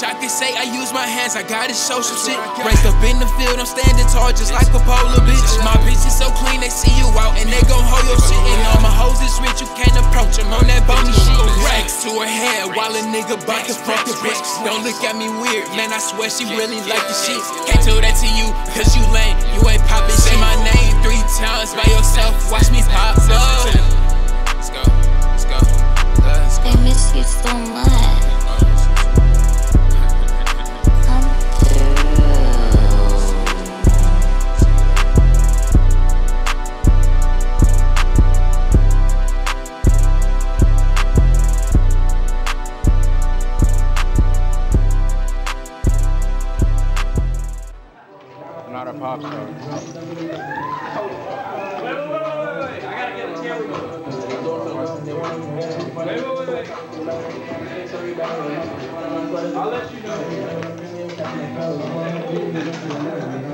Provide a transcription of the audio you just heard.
say I use my hands, I gotta show some shit. Raised up in the field, I'm standing tall just like a polar bitch. My bitch is so clean, they see you out and they gon' hold your shit. And all my hoes is rich, you can't approach them on that bony shit. Racks to her head while a nigga bout to fuck the bitch. Don't look at me weird, man, I swear she really like the shit. Can't do that to you, cause you lame, you ain't poppin'. Say my name three times by yourself, watch me pop up. Let's go, let's go, let's go. I miss you so much. Not a pop star. I'll let you know.